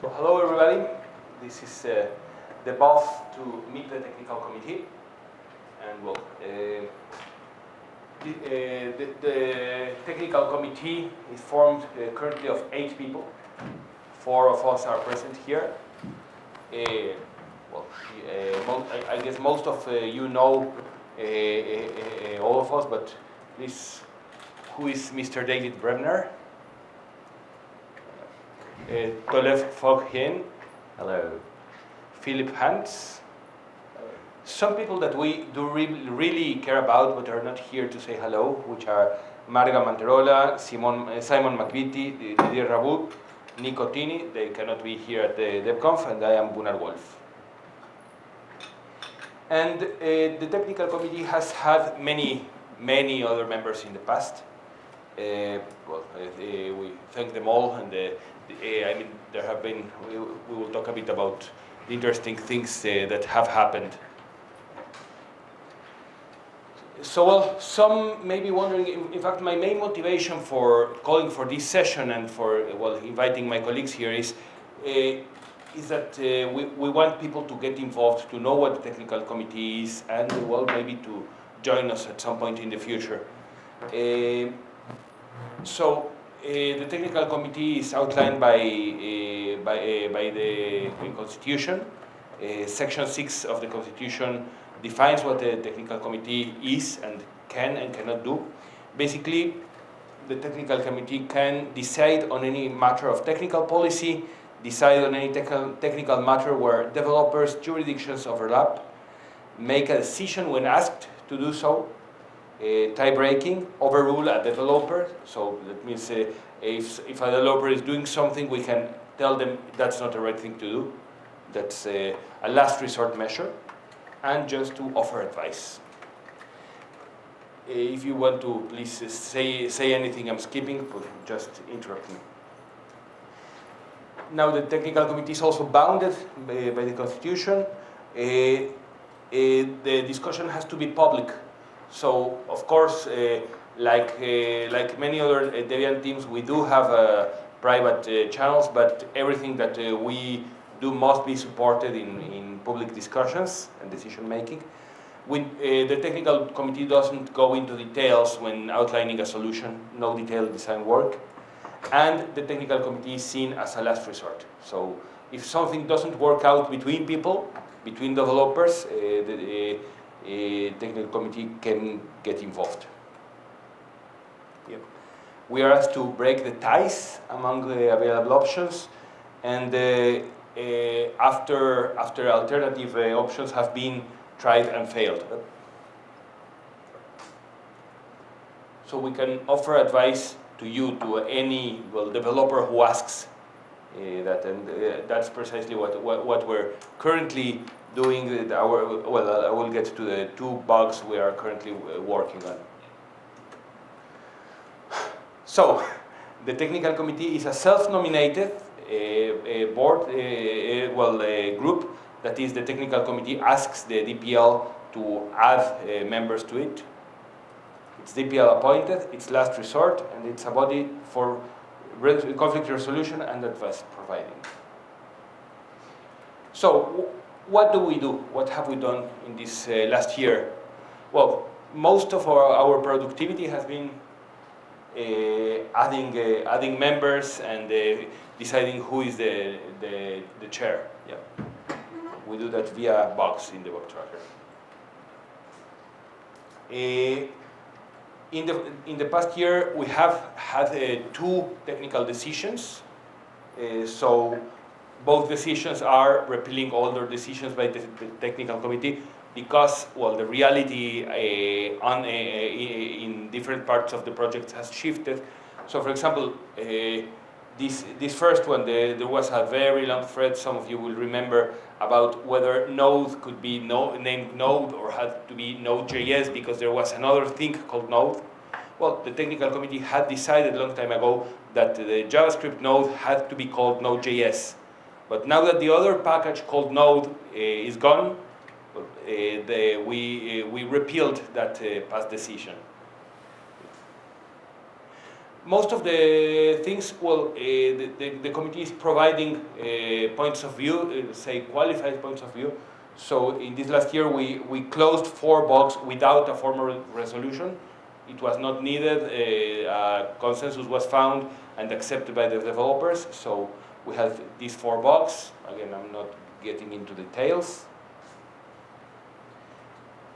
So hello everybody, this is uh, the boss to meet the technical committee and well, uh, the, uh, the, the technical committee is formed uh, currently of eight people. Four of us are present here. Uh, well, uh, I, I guess most of you know all of us, but please, who is Mr. David Bremner? Uh, Tollef Fog Heen. Hello. Philip Hands. Some people that we do re- really care about but are not here to say hello, which are Marga Manterola, Simon, uh, Simon McVittie, Didier Raboud, Niko Tyni. They cannot be here at the DebConf, and I am Gunnar Wolf. And uh, the technical committee has had many, many other members in the past. Uh, well, uh, we thank them all, and uh, I mean, there have been. We, we will talk a bit about the interesting things that have happened. So, well, some may be wondering. In, fact, my main motivation for calling for this session and for well inviting my colleagues here is. Uh, is that uh, we, we want people to get involved, to know what the technical committee is, and well, maybe to join us at some point in the future. Uh, so uh, the technical committee is outlined by, uh, by, uh, by the Constitution. Section 6 of the Constitution defines what the technical committee is and can and cannot do. Basically, the technical committee can decide on any matter of technical policy, decide on any technical matter where developers' jurisdictions overlap, make a decision when asked to do so, uh, tie breaking, overrule a developer. So that means uh, if, if a developer is doing something, we can tell them that's not the right thing to do. That's uh, a last resort measure. And just to offer advice. Uh, If you want to, please uh, say, say anything I'm skipping, just interrupt me. Now, the technical committee is also bounded by, by the Constitution. Uh, the discussion has to be public. So, of course, uh, like, uh, like many other Debian teams, we do have uh, private channels, but everything that we do must be supported in, in public discussions and decision making. We, uh, the technical committee doesn't go into details when outlining a solution, no detailed design work. And the technical committee is seen as a last resort. So if something doesn't work out between people, between developers, uh, the uh, uh, technical committee can get involved. Yep. We are asked to break the ties among the available options, and uh, uh, after, after alternative uh, options have been tried and failed. So we can offer advice to you, to any well, developer who asks uh, that, and uh, that's precisely what, what, what we're currently doing. With our, well, I will get to the two bugs we are currently uh, working on. So, the technical committee is a self-nominated uh, uh, board, uh, uh, well, uh, group that is the technical committee asks the DPL to add members to it. It's DPL appointed, it's last resort, and it's a body for conflict resolution and advice providing. So, what do we do? What have we done in this uh, last year? Well, most of our, our productivity has been uh, adding, uh, adding members and uh, deciding who is the, the, the chair. Yeah. We do that via box in the web tracker. Uh, in the, in the past year, we have had uh, two technical decisions. Uh, so both decisions are repealing older decisions by the, technical committee because, well, the reality uh, on, uh, in different parts of the project has shifted. So, for example, uh, this, this first one, the, there was a very long thread, some of you will remember, about whether Node could be no, named Node or had to be Node.js because there was another thing called Node. Well, the technical committee had decided a long time ago that the JavaScript node had to be called Node.js. But now that the other package called Node uh, is gone, uh, the, we, uh, we repealed that past decision. most of the things, well, the, the, the, committee is providing points of view, say qualified points of view. So in this last year, we, we closed four bugs without a formal resolution. It was not needed. a consensus was found and accepted by the developers. So we have these four bugs. Again, I'm not getting into details.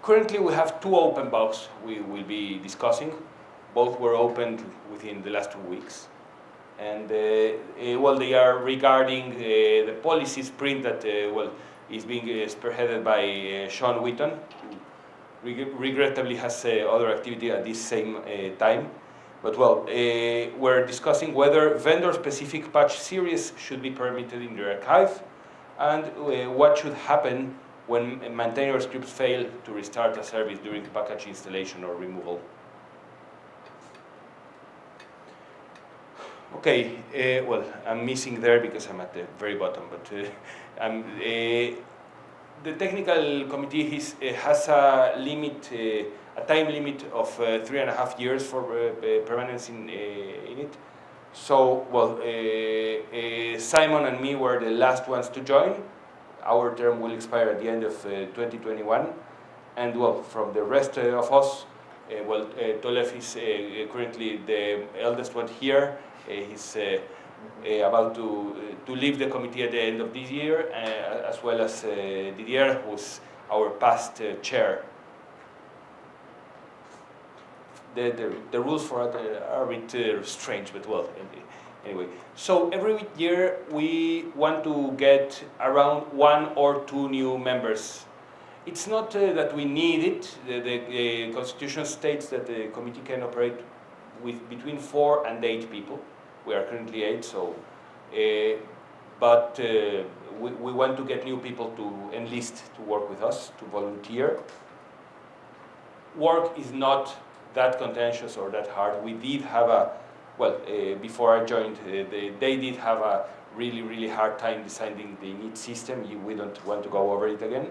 Currently, we have two open bugs we will be discussing. Both were opened within the last two weeks. And uh, uh, well, they are regarding uh, the policy sprint that well is being spearheaded by Sean Whitton, who regrettably has other activity at this same time. But well, we're discussing whether vendor-specific patch series should be permitted in the archive, and what should happen when maintainer scripts fail to restart a service during package installation or removal. Okay, uh, well, I'm missing there because I'm at the very bottom, but uh, uh, the technical committee uh, has a limit, uh, a time limit of uh, three and a half years for uh, permanence in, uh, in it. So, well, uh, Simon and me were the last ones to join, our term will expire at the end of uh, 2021. And well, from the rest uh, of us, uh, well, uh, Tollef is currently the eldest one here. he's about to, to leave the committee at the end of this year, as well as Didier, who's our past chair. The, the, the, rules for it are a bit strange, but well, Anyway, so every year we want to get around one or two new members. It's not uh, that we need it. The, the uh, Constitution states that the committee can operate with between four and eight people. We are currently eight, so, uh, but uh, we, we want to get new people to enlist to work with us, to volunteer. Work is not that contentious or that hard. We did have a well, uh, before I joined, uh, they, they, did have a really, really hard time designing the init system. You, we don't want to go over it again.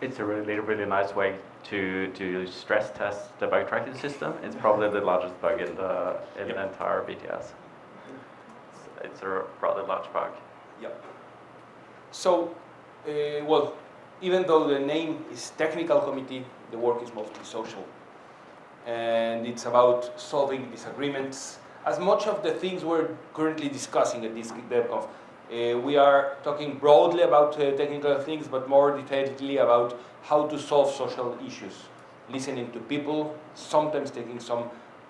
It's a really, really nice way to, to stress test the bug tracking system. It's probably the largest bug in the, in yep. the entire BTS. It's, it's, a rather large bug. Yep. So, uh, well, even though the name is technical committee, the work is mostly social. And it's about solving disagreements, as much of the things we're currently discussing at this DebConf, uh, we are talking broadly about uh, technical things, but more detailedly about how to solve social issues, listening to people, sometimes taking some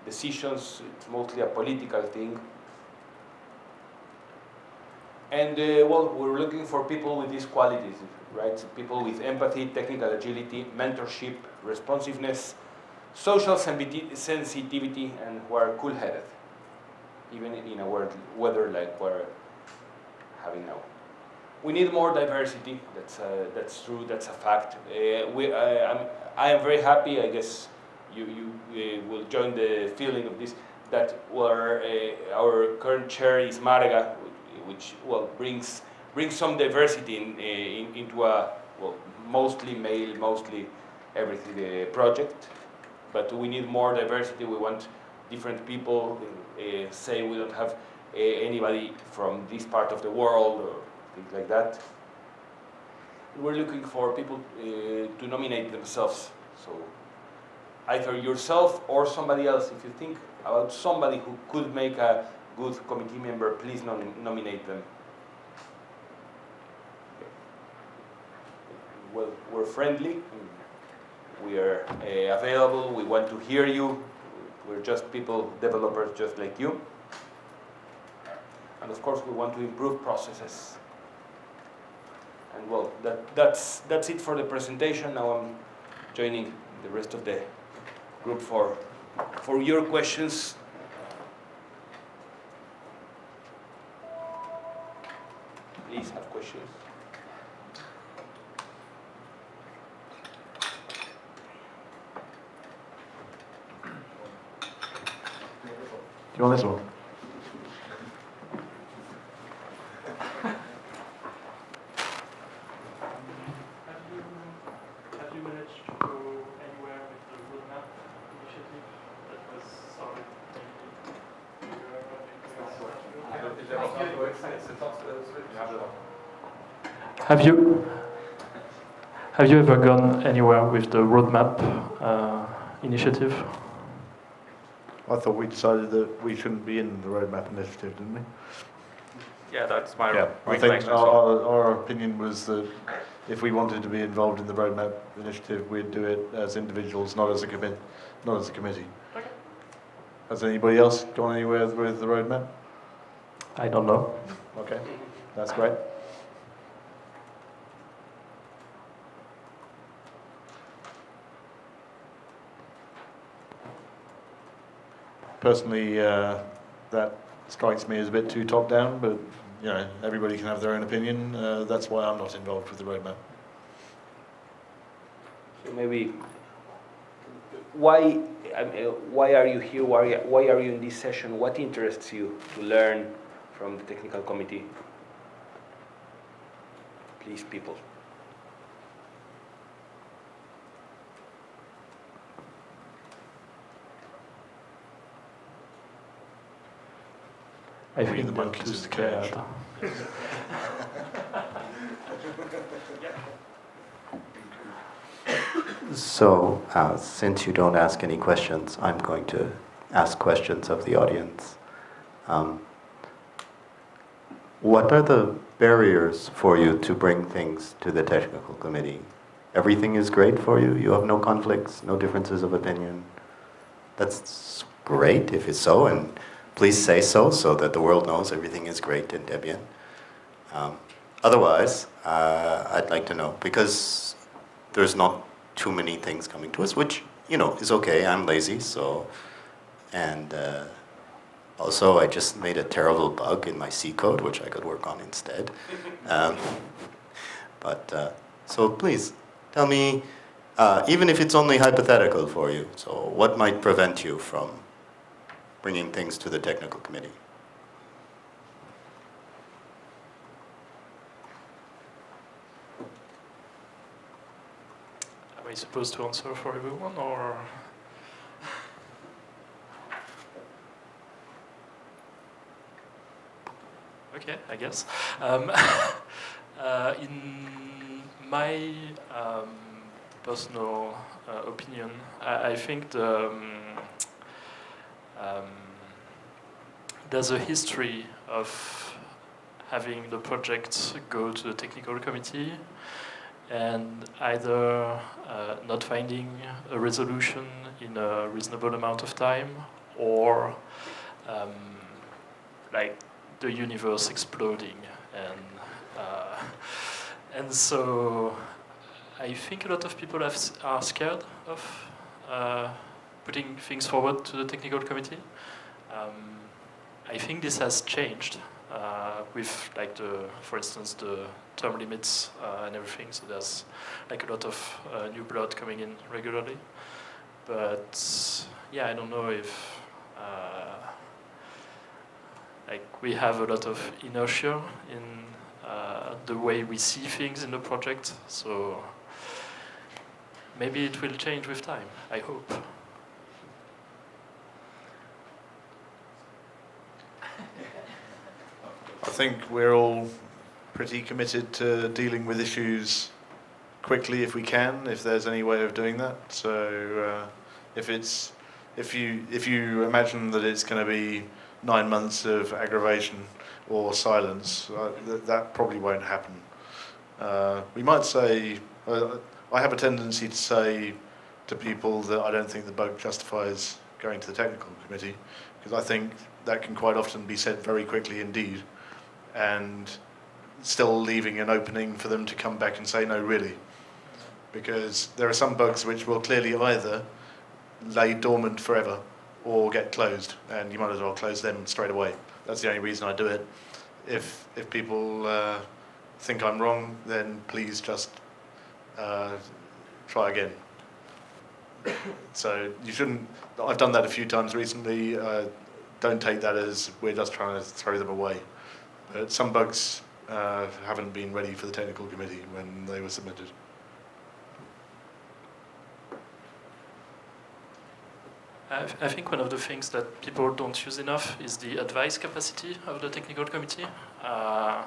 decisions. It's mostly a political thing. And uh, well, we're looking for people with these qualities, right? People with empathy, technical agility, mentorship, responsiveness, social sensitivity, and who are cool-headed even in a weather like we're having now. We need more diversity. That's uh, that's true. That's a fact. Uh, we, I, I'm, I am very happy. I guess you you uh, will join the feeling of this that where uh, our current chair is Marga, which well brings brings some diversity in, uh, in, into a well mostly male, mostly everything uh, project. But we need more diversity. We want different people uh, say we don't have uh, anybody from this part of the world or things like that. We're looking for people uh, to nominate themselves. So either yourself or somebody else. If you think about somebody who could make a good committee member, please nom nominate them. Well, we're friendly. We are uh, available. We want to hear you. We're just people, developers just like you. And of course, we want to improve processes. And well, that, that's, that's it for the presentation. Now I'm joining the rest of the group for, for your questions. Please have questions. You want this one? Have you have you ever gone anywhere with the roadmap uh, initiative? I thought we decided that we shouldn't be in the roadmap initiative, didn't we? Yeah, that's my Yeah, I think recollection as our, well. our, our opinion was that if we wanted to be involved in the roadmap initiative, we'd do it as individuals, not as a commit, not as a committee. Okay. Has anybody else gone anywhere with the roadmap? I don't know. Okay, that's great. Personally, uh, that strikes me as a bit too top down, but you know, everybody can have their own opinion. Uh, that's why I'm not involved with the roadmap. So maybe, why, I mean, why are you here? Why, why are you in this session? What interests you to learn from the technical committee? Please, people. I Bring think the they're monkeys too in the cage. scared. So, uh, since you don't ask any questions, I'm going to ask questions of the audience. Um, what are the barriers for you to bring things to the technical committee? Everything is great for you? You have no conflicts, no differences of opinion? That's great if it's so, and please say so so that the world knows everything is great in Debian. Um, otherwise, uh, I'd like to know because there's not too many things coming to us, which you know is okay. I'm lazy, so and uh, also I just made a terrible bug in my C code, which I could work on instead. Um, but uh, so please tell me, uh, even if it's only hypothetical for you. So what might prevent you from bringing things to the technical committee? Am I supposed to answer for everyone or? Okay, I guess. Um, uh, in my um, personal uh, opinion, I, I think the, um, um, there's a history of having the project go to the technical committee and either uh, not finding a resolution in a reasonable amount of time or um, like the universe exploding and uh, and so I think a lot of people have, are scared of uh, putting things forward to the technical committee. Um, I think this has changed uh, with like the, for instance, the term limits uh, and everything. So there's like a lot of uh, new blood coming in regularly. But yeah, I don't know if uh, like we have a lot of inertia in uh, the way we see things in the project. So maybe it will change with time. I hope. Think we're all pretty committed to dealing with issues quickly if we can, if there's any way of doing that. So uh, if it's if you if you imagine that it's going to be nine months of aggravation or silence, uh, th- that probably won't happen. Uh, we might say uh, I have a tendency to say to people that I don't think the bug justifies going to the technical committee because I think that can quite often be said very quickly indeed and still leaving an opening for them to come back and say no really. Because there are some bugs which will clearly either lay dormant forever or get closed and you might as well close them straight away. That's the only reason I do it. If if people uh, think I'm wrong then please just uh, try again. So you shouldn't I've done that a few times recently uh, don't take that as we're just trying to throw them away but some bugs uh, haven't been ready for the technical committee when they were submitted. Uh, I, think one of the things that people don't use enough is the advice capacity of the technical committee. Uh,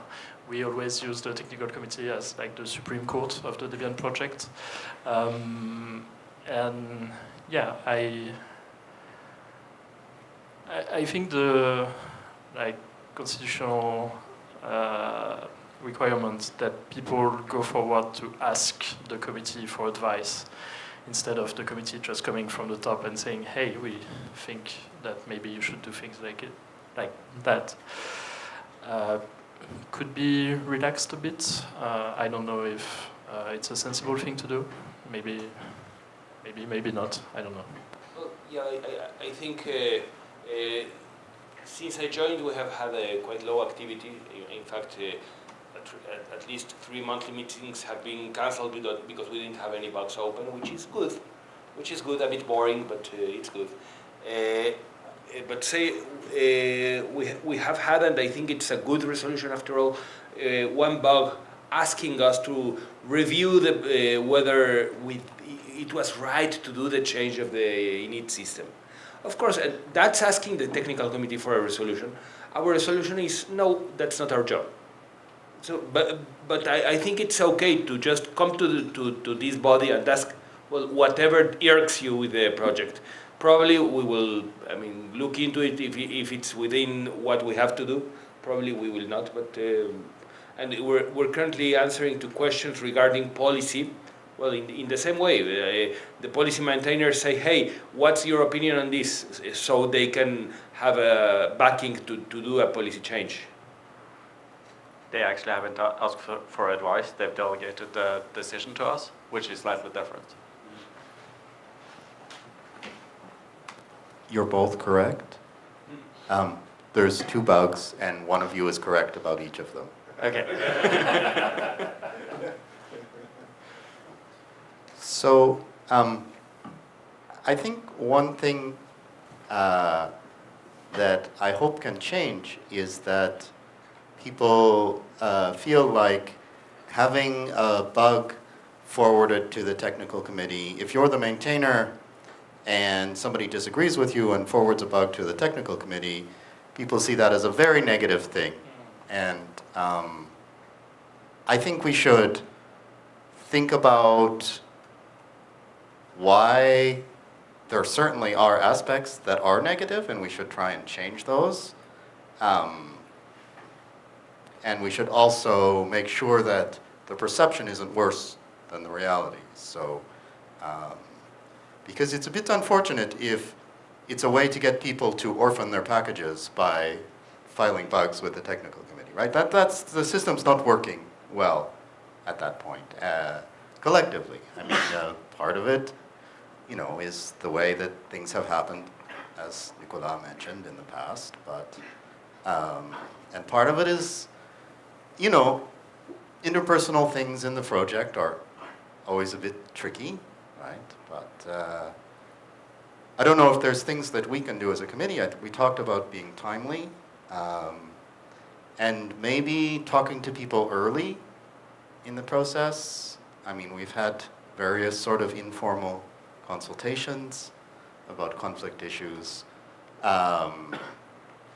we always use the technical committee as like the supreme court of the Debian project. Um, and yeah, I, I, I think the like constitutional uh, requirement that people go forward to ask the committee for advice instead of the committee just coming from the top and saying, "Hey, we think that maybe you should do things like it, like that." Uh, could be relaxed a bit. Uh, I don't know if uh, it's a sensible thing to do. Maybe, maybe, maybe not. I don't know. Well, yeah, I, I, I think uh, uh, since I joined, we have had a quite low activity. In, fact, uh, at, at, least three monthly meetings have been cancelled because, we didn't have any bugs open, which is good. Which is good, a bit boring, but uh, it's good. Uh, but say we, we have had, and I think it's a good resolution after all, one bug asking us to review the, uh, whether we, it was right to do the change of the init system. Of course, uh, that's asking the technical committee for a resolution. Our resolution is no, that's not our job. So, but, but I, I think it's okay to just come to, the, to, to this body and ask, well, whatever irks you with the project Probably we will, I mean, look into it if, if it's within what we have to do. Probably we will not, but, um, and we're, we're currently answering to questions regarding policy. Well, in, in the same way, uh, the policy maintainers say, hey, what's your opinion on this? So they can have a backing to, to do a policy change. They actually haven't asked for, for advice. They've delegated the decision to us, which is slightly different. you're both correct. Um, there's two bugs, and one of you is correct about each of them. Okay. so, um, I think one thing uh, that I hope can change is that people uh, feel like having a bug forwarded to the technical committee, if you're the maintainer, and somebody disagrees with you and forwards a bug to the technical committee, people see that as a very negative thing. And um, I think we should think about why there certainly are aspects that are negative, and we should try and change those. Um, and we should also make sure that the perception isn't worse than the reality. So. Um, because it's a bit unfortunate if it's a way to get people to orphan their packages by filing bugs with the technical committee, right? That, that's, the system's not working well at that point, uh, collectively. I mean, uh, part of it, you know, is the way that things have happened, as Nicolas mentioned in the past, but, um, and part of it is, you know, interpersonal things in the project are always a bit tricky, right? But uh, I don't know if there's things that we can do as a committee. We talked about being timely um, and maybe talking to people early in the process. I mean, we've had various sort of informal consultations about conflict issues, um,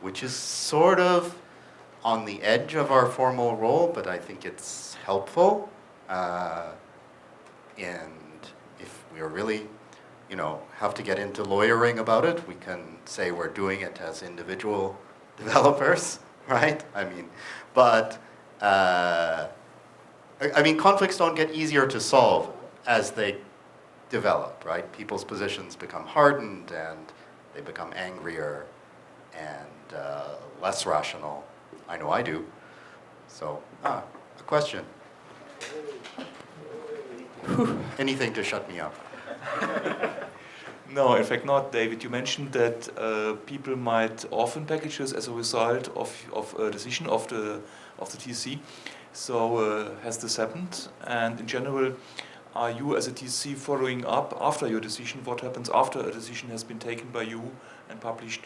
which is sort of on the edge of our formal role, but I think it's helpful. Uh, if we are really, you know, have to get into lawyering about it. We can say we're doing it as individual developers, right? I mean, but uh, I mean, conflicts don't get easier to solve as they develop, right? People's positions become hardened and they become angrier and uh, less rational. I know I do. So, ah, a question. Anything to shut me up. no, in fact not, David. You mentioned that uh, people might orphan packages as a result of, of a decision of the, of the TC. So uh, has this happened? And in general, are you as a TC following up after your decision? What happens after a decision has been taken by you and published?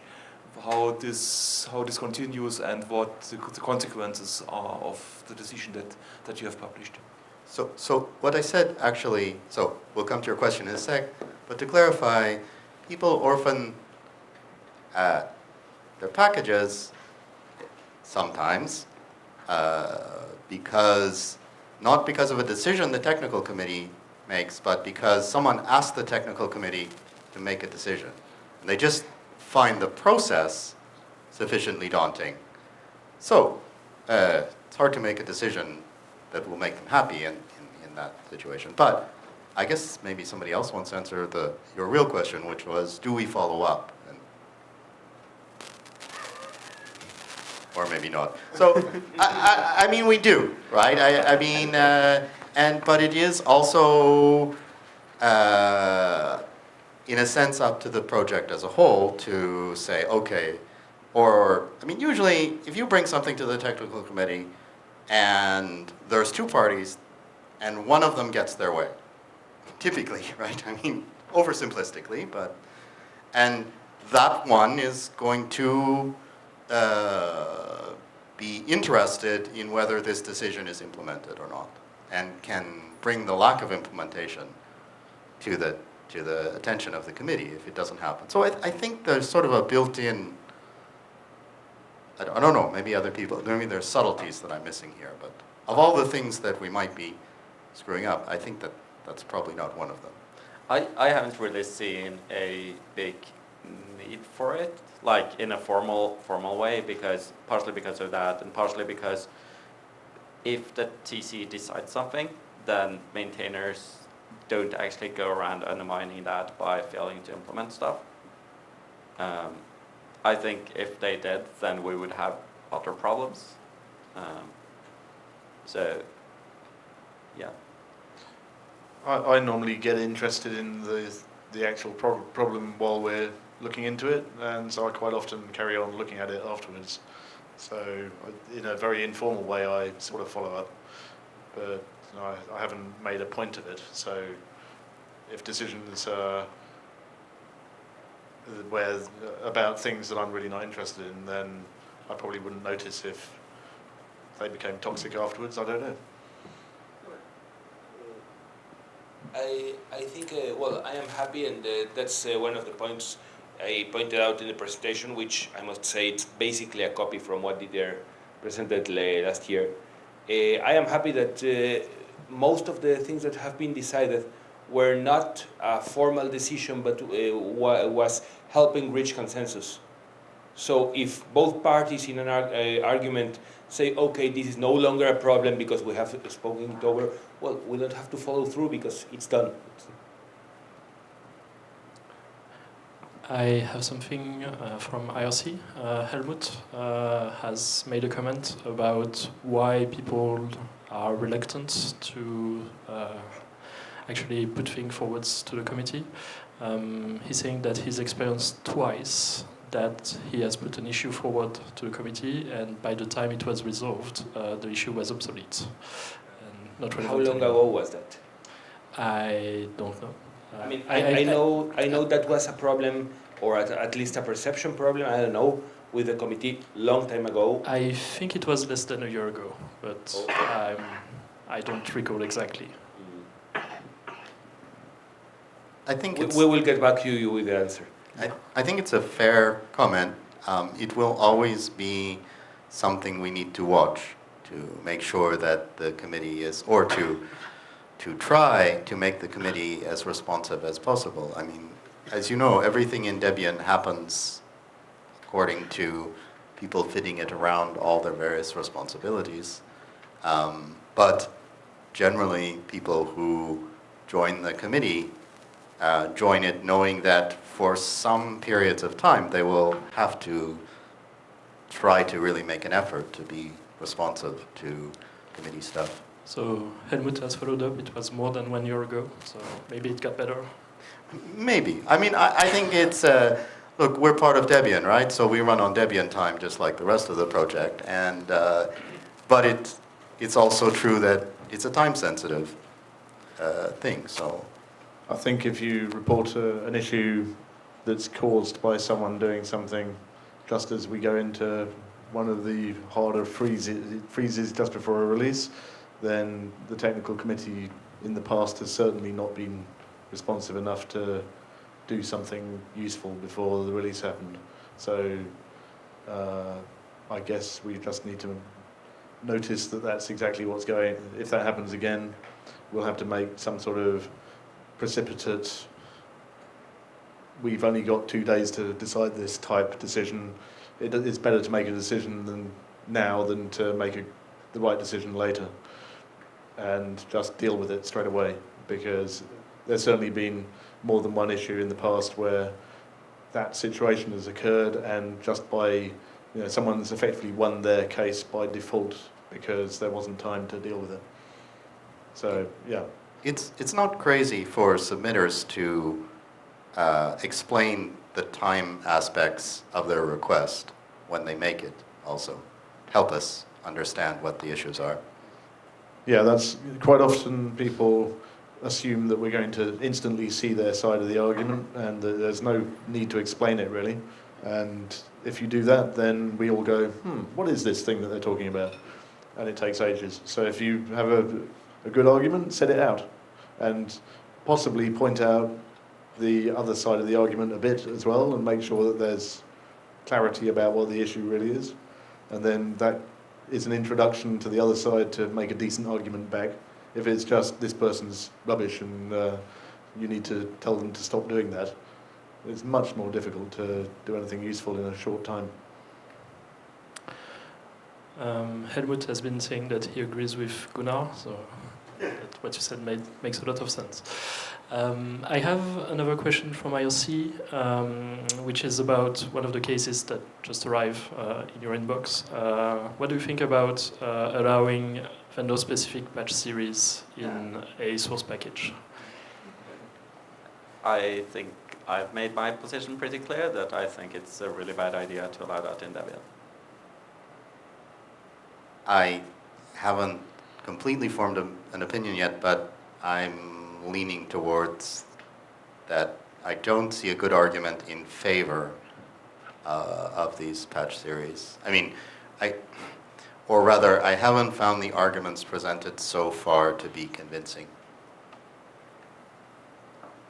How this how this continues and what the, the consequences are of the decision that, that you have published? So, so what I said actually, so we'll come to your question in a sec, but to clarify, people orphan uh, their packages sometimes uh, because not because of a decision the technical committee makes, but because someone asked the technical committee to make a decision. And they just find the process sufficiently daunting. So uh, it's hard to make a decision that will make them happy in, in, in that situation. But I guess maybe somebody else wants to answer the, your real question, which was, do we follow up? And, or maybe not. So, I, I, I mean, we do, right? I, I mean, uh, and but it is also, uh, in a sense, up to the project as a whole to say, okay, or I mean, usually, if you bring something to the technical committee, and there's two parties, and one of them gets their way, typically, right? I mean, oversimplistically, but and that one is going to uh, be interested in whether this decision is implemented or not, and can bring the lack of implementation to the to the attention of the committee if it doesn't happen. So I, I think there's sort of a built-in. I don't, I don't know. Maybe other people. Maybe there's subtleties that I'm missing here. But of all the things that we might be screwing up, I think that that's probably not one of them. I, I haven't really seen a big need for it, like in a formal formal way, because partially because of that, and partially because if the TC decides something, then maintainers don't actually go around undermining that by failing to implement stuff. Um, I think if they did, then we would have other problems. Um, so, yeah. I, I normally get interested in the the actual pro- problem while we're looking into it, and so I quite often carry on looking at it afterwards. So, in a very informal way, I sort of follow up, but you know, I, I haven't made a point of it. So, if decisions are where about things that I'm really not interested in, then I probably wouldn't notice if they became toxic afterwards. I don't know. I, I think, uh, well, I am happy, and uh, that's uh, one of the points I pointed out in the presentation, which I must say it's basically a copy from what Didier presented last year. Uh, I am happy that uh, most of the things that have been decided were not a formal decision, but uh, wa- was helping reach consensus. So if both parties in an ar- uh, argument say, okay, this is no longer a problem because we have spoken it over, well, we don't have to follow through because it's done. I have something uh, from IRC. Uh, Helmut uh, has made a comment about why people are reluctant to uh, actually put things forwards to the committee. Um, he's saying that he's experienced twice that he has put an issue forward to the committee, and by the time it was resolved, uh, the issue was obsolete. And not How long ago was that? I don't know. Uh, I mean, I, I know I know that was a problem, or at, at least a perception problem. I don't know with the committee long time ago. I think it was less than a year ago, but um, I don't recall exactly. I think We, we will get back to you with the answer. I, I think it's a fair comment. Um, it will always be something we need to watch to make sure that the committee is, or to, to try to make the committee as responsive as possible. I mean, as you know, everything in Debian happens according to people fitting it around all their various responsibilities. Um, but generally, people who join the committee uh, join it knowing that for some periods of time they will have to try to really make an effort to be responsive to committee stuff. So Helmut has followed up. It was more than one year ago, so maybe it got better. Maybe. I mean, I, I think it's, uh, look, we're part of Debian, right? So we run on Debian time just like the rest of the project. And, uh, but it, it's also true that it's a time sensitive uh, thing. So I think if you report a, an issue that's caused by someone doing something, just as we go into one of the harder freezes, freezes just before a release, then the technical committee in the past has certainly not been responsive enough to do something useful before the release happened. So uh, I guess we just need to notice that that's exactly what's going. If that happens again, we'll have to make some sort of precipitate. We've only got two days to decide this type decision. It, it's better to make a decision than now than to make a, the right decision later, and just deal with it straight away. Because there's certainly been more than one issue in the past where that situation has occurred, and just by you know, someone's effectively won their case by default because there wasn't time to deal with it. So yeah, It's, it's not crazy for submitters to uh, explain the time aspects of their request when they make it also. Help us understand what the issues are. Yeah, that's quite often people assume that we're going to instantly see their side of the argument, and there's no need to explain it really. And if you do that, then we all go, hmm, what is this thing that they're talking about? And it takes ages. So if you have a, a good argument, set it out, and possibly point out the other side of the argument a bit as well, and make sure that there's clarity about what the issue really is. And then that is an introduction to the other side to make a decent argument back. If it's just this person's rubbish and uh, you need to tell them to stop doing that, it's much more difficult to do anything useful in a short time. Um, Helmut has been saying that he agrees with Gunnar, so that what you said made, makes a lot of sense. Um, I have another question from IRC, um, which is about one of the cases that just arrived uh, in your inbox. Uh, what do you think about uh, allowing vendor-specific patch series in a source package? I think I've made my position pretty clear that I think it's a really bad idea to allow that in Debian. I haven't completely formed a, an opinion yet, but I'm leaning towards that I don't see a good argument in favor uh, of these patch series. I mean, I, or rather, I haven't found the arguments presented so far to be convincing.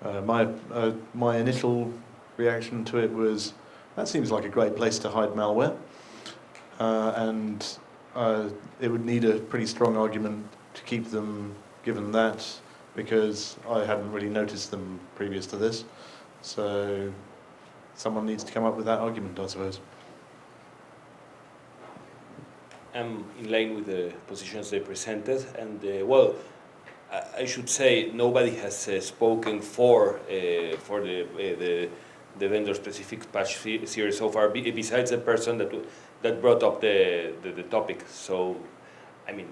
Uh, my, uh, my initial reaction to it was that seems like a great place to hide malware. Uh, and uh, it would need a pretty strong argument to keep them given that because I hadn't really noticed them previous to this. So someone needs to come up with that argument, I suppose. I'm in line with the positions they presented, and uh, well, I, I should say nobody has uh, spoken for uh, for the uh, the, the vendor-specific patch series so far, besides the person that that brought up the, the, the topic. So, I mean,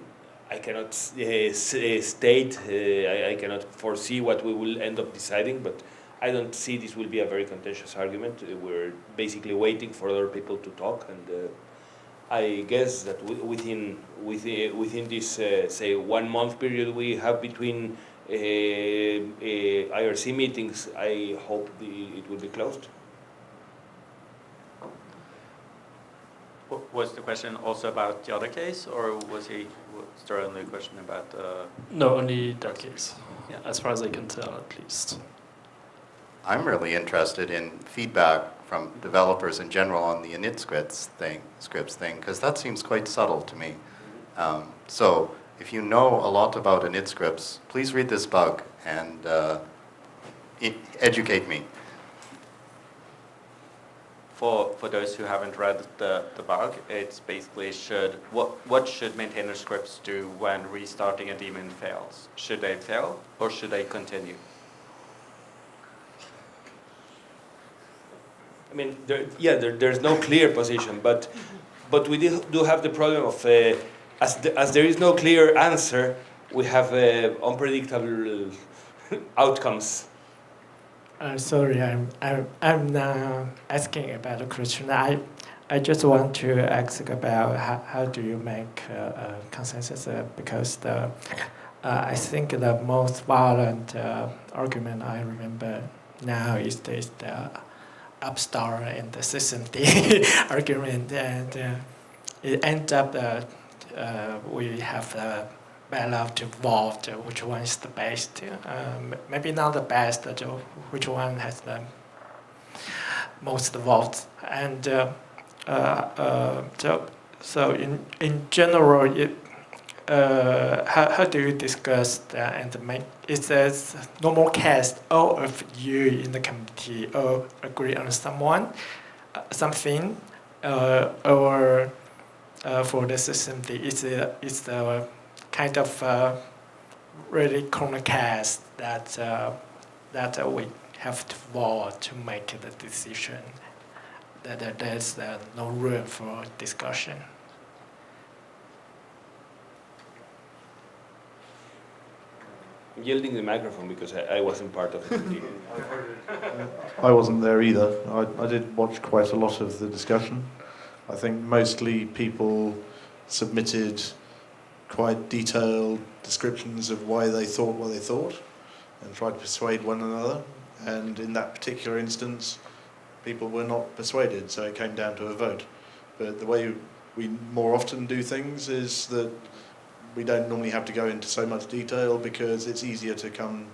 I cannot uh, state, uh, I, I cannot foresee what we will end up deciding, but I don't see this will be a very contentious argument. We're basically waiting for other people to talk, and uh, I guess that wi- within within within this say one month period we have between IRC meetings, I hope the, it will be closed. Was the question also about the other case, or was he, was there only a question about, uh, No, only that case, Yeah. as far as I can tell, at least. I'm really interested in feedback from developers in general on the init scripts thing, scripts thing, because that seems quite subtle to me. Um, so if you know a lot about init scripts, please read this bug and uh, educate me. For, for those who haven't read the, the bug, it's basically should, what, what should maintainer scripts do when restarting a daemon fails? Should they fail, or should they continue? I mean, there, yeah, there, there's no clear position, but but we do, have the problem of uh, as the, as there is no clear answer, we have uh, unpredictable outcomes. Uh, sorry, I'm, I'm, I'm not asking about the question. I, I just want to ask about how, how do you make uh, a consensus uh, because the, uh, I think the most violent uh, argument I remember now is this the upstart and the systemd argument, and uh, it ends up that uh, we have a vote uh, which one is the best. Um, maybe not the best, but uh, which one has the most votes. And uh, uh, uh, so, so in in general, it, uh, how, how do you discuss that and make is there normal case all of you in the committee all agree on someone uh, something uh, or uh, for the system is it is the kind of uh, really corner case that uh, that uh, we have to vote to make the decision that uh, there's uh, no room for discussion. I'm yielding the microphone because I, I wasn't part of the committee. I wasn't there either. I, I did watch quite a lot of the discussion. I think mostly people submitted quite detailed descriptions of why they thought what they thought and tried to persuade one another. And in that particular instance, people were not persuaded, so it came down to a vote. But the way we more often do things is that we don't normally have to go into so much detail because it's easier to come,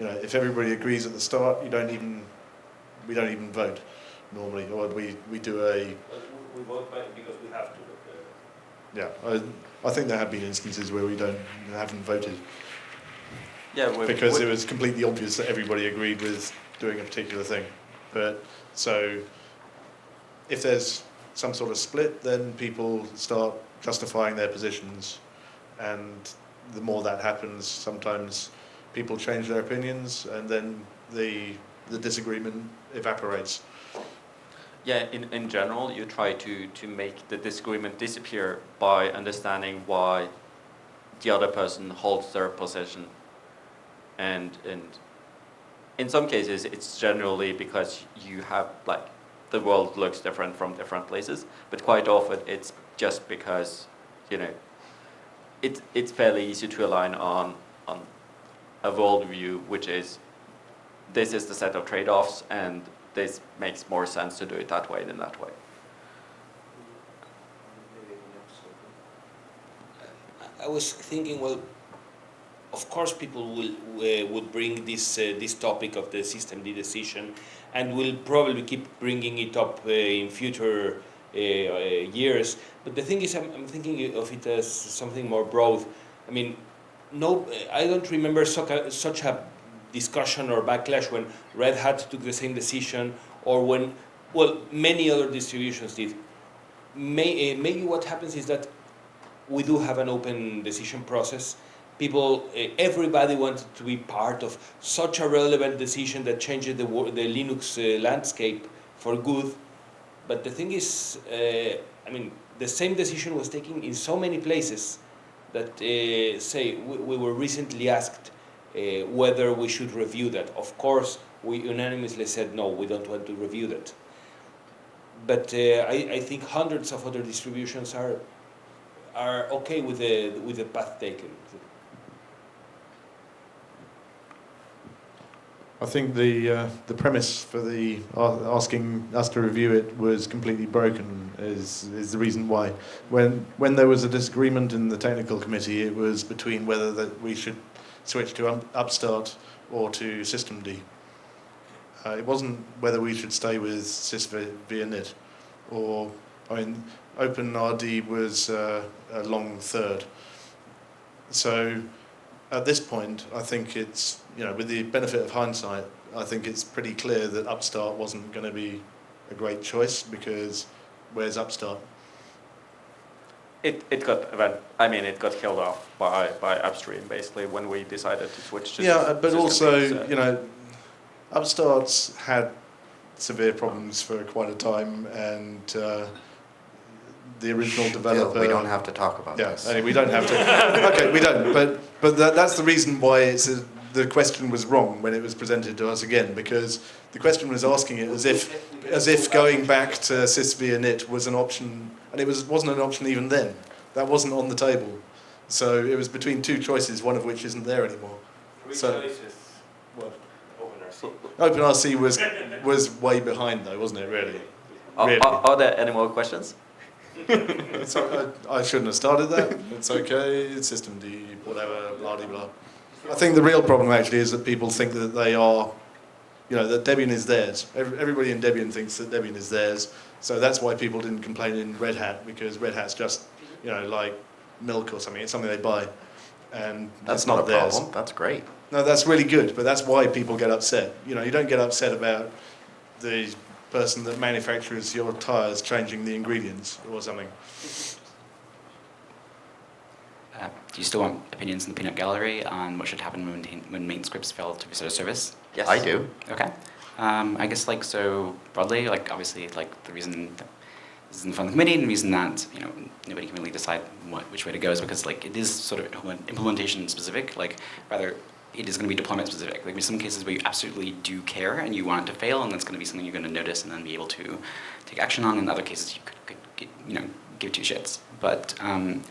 you know, if everybody agrees at the start, you don't even, we don't even vote normally, or we, we do a, we vote because we have to. Yeah, I, I think there have been instances where we don't, haven't voted Yeah, we, because we- it was completely obvious that everybody agreed with doing a particular thing. But, so, if there's some sort of split, then people start justifying their positions. And the more that happens, sometimes people change their opinions and then the, the disagreement evaporates. Yeah, in, in general, you try to, to make the disagreement disappear by understanding why the other person holds their position. And, and in some cases, it's generally because you have, like, the world looks different from different places, but quite often it's just because, you know, it, it's fairly easy to align on, on a worldview, which is this is the set of trade-offs and this makes more sense to do it that way than that way. I was thinking, well, of course, people will uh, would bring this uh, this topic of the systemd decision, and will probably keep bringing it up uh, in future uh, uh, years. But the thing is, I'm, I'm thinking of it as something more broad. I mean, no, I don't remember such a discussion or backlash when Red Hat took the same decision, or when, well, many other distributions did. May, uh, maybe what happens is that we do have an open decision process. People, uh, everybody wanted to be part of such a relevant decision that changes the, the Linux uh, landscape for good. But the thing is, I mean, the same decision was taken in so many places that, say, we, we were recently asked uh, whether we should review that. Of course, we unanimously said no, we don't want to review that. But uh, I, I think hundreds of other distributions are are okay with the with the path taken. I think the uh, the premise for the asking us to review it was completely broken. Is is the reason why when when there was a disagreement in the technical committee, it was between whether that we should switch to Upstart or to systemd. Uh, it wasn't whether we should stay with sysvinit or I mean OpenRC was uh, a long third. So at this point, I think it's, you know, with the benefit of hindsight, I think it's pretty clear that Upstart wasn't going to be a great choice because where's Upstart? It, it got event, I mean it got killed off by, by upstream basically when we decided to switch to Yeah, uh, but also, so- you know, Upstart's had severe problems for quite a time and uh, the original Gil, developer... we don't have to talk about Yeah, this. anyway, we don't have to. okay, we don't. But but that, that's the reason why it's a, the question was wrong when it was presented to us again because the question was asking it as if as if going back to SysV and it was an option, and it was wasn't an option even then. That wasn't on the table. So it was between two choices, one of which isn't there anymore. Three So- choices. What? OpenRC. OpenRC was was way behind though, wasn't it? Really. Are, really. are, are there any more questions? So I, I shouldn't have started that. It's okay. It's systemd, whatever, blah de blah. I think the real problem actually is that people think that they are, you know, that Debian is theirs. Everybody in Debian thinks that Debian is theirs. So that's why people didn't complain in Red Hat because Red Hat's just, you know, like milk or something. It's something they buy, and That's not not a theirs. problem. That's great. No, that's really good, but that's why people get upset. You know, you don't get upset about the person that manufactures your tires changing the ingredients or something. Uh, do you still want opinions in the peanut gallery on what should happen when, when maint scripts fail to reset a service? Yes. I do. Okay. Um, I guess like so broadly, like obviously like the reason that this is in front of the committee and the reason that you know nobody can really decide what which way to go is because like it is sort of implementation specific. Like rather, it is going to be deployment specific. Like there's some cases where you absolutely do care and you want it to fail, and that's going to be something you're going to notice and then be able to take action on. In other cases, you could, could you know give two shits. But um,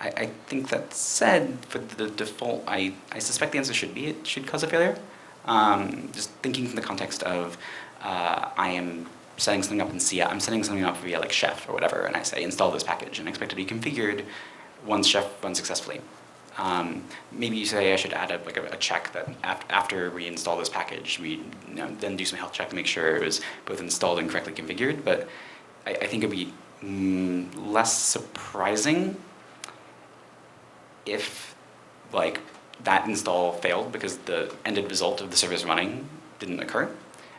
I, I think that said, for the default, I, I suspect the answer should be it should cause a failure. Um, just thinking from the context of uh, I am setting something up in CI, I'm setting something up via like Chef or whatever, and I say install this package and I expect it to be configured once Chef runs successfully. Um, maybe you say I should add a, like a, a check that af- after we install this package, we you know, then do some health check to make sure it was both installed and correctly configured. But I, I think it'd be mm, less surprising if like that install failed because the ended result of the service running didn't occur.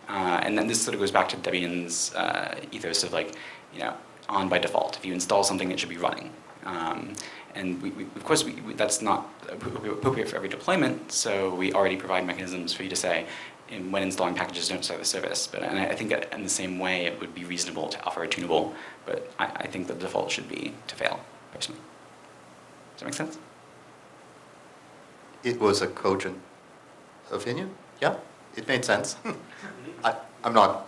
Uh, and then this sort of goes back to Debian's uh, ethos of like, you know, on by default. If you install something, it should be running. Um, and we, we, of course, we, that's not appropriate for every deployment, so we already provide mechanisms for you to say, in, when installing packages, don't start the service. But and I, I think in the same way, it would be reasonable to offer a tunable, but I, I think the default should be to fail, personally. Does that make sense? It was a cogent opinion. Yeah, it made sense. I, I'm not,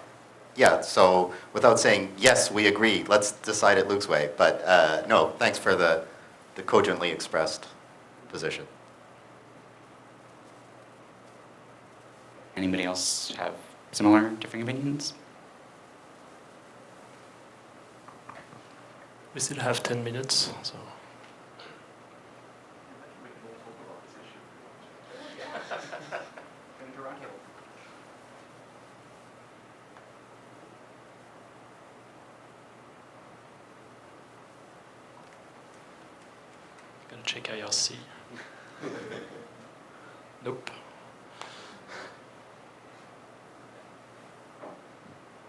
yeah, so without saying, yes, we agree, let's decide it Luke's way. But uh, no, thanks for the, the cogently expressed position. Anybody else have similar, differing opinions? We still have 10 minutes, so. Check IRC. nope.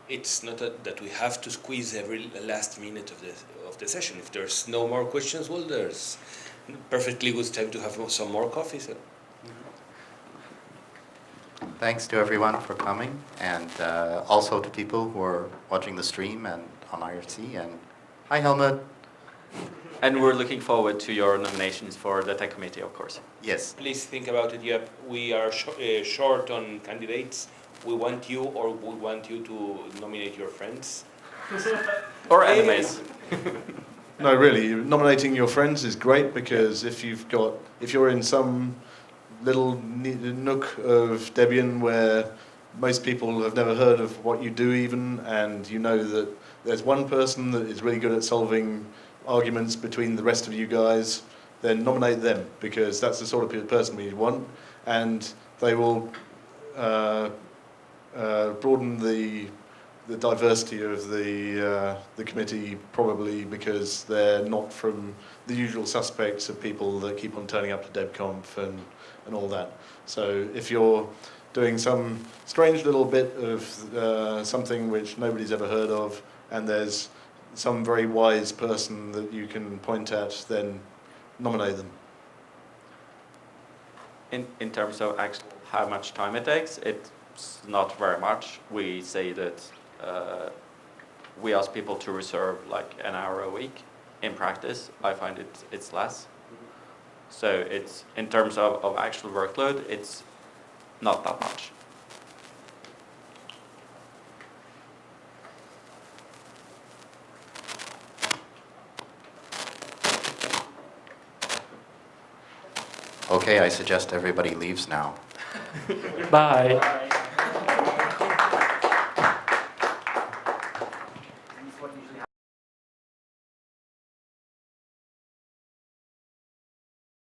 It's not that, that we have to squeeze every last minute of the, of the session. If there's no more questions, well, there's perfectly good time to have some more coffee. So. Thanks to everyone for coming, and uh, also to people who are watching the stream and on IRC. And hi, Helmut. And we're looking forward to your nominations for the tech committee, of course. Yes, Please think about it. Yep, we are sh- uh, short on candidates. We want you, or we want you to nominate your friends. Or enemies. No, really, nominating your friends is great because if you've got, if you're in some little nook of Debian where most people have never heard of what you do even, and you know that there's one person that is really good at solving arguments between the rest of you guys, then nominate them because that's the sort of person we want, and they will uh, uh, broaden the the diversity of the uh, the committee probably because they're not from the usual suspects of people that keep on turning up to DebConf and and all that. So if you're doing some strange little bit of uh, something which nobody's ever heard of, and there's some very wise person that you can point at, then nominate them. In, in terms of actual how much time it takes, it's not very much. We say that uh, we ask people to reserve like an hour a week. In practice, I find it it's less. So it's in terms of, of actual workload, it's not that much. Okay, I suggest everybody leaves now. Bye.